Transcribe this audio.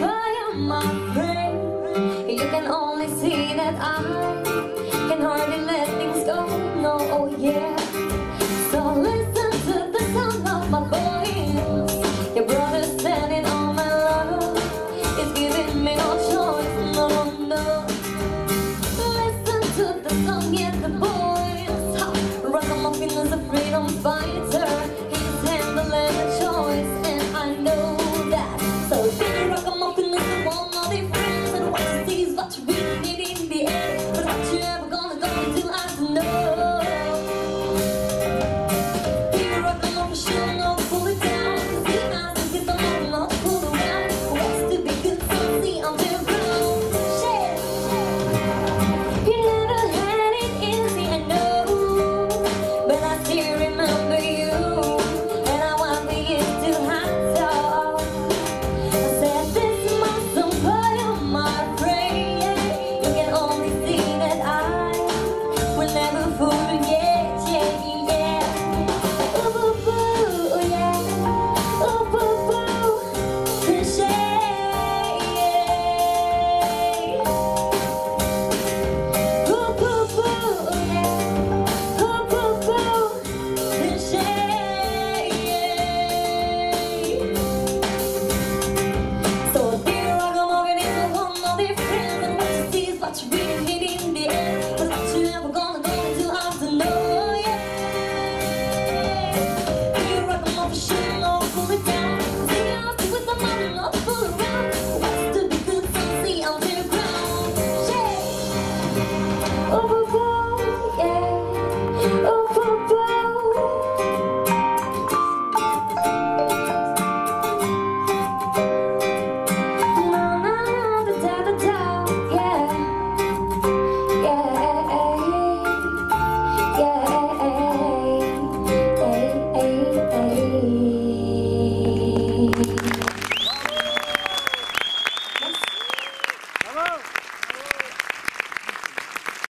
fire, my friend. You can only see that I can hardly let things go. No, oh yeah. So listen to the sound of my voice. Your brother standing on my love is giving me no choice. No, no. Listen to the song, yeah, the voice. Rock on my fingers, I'm fighting. what's real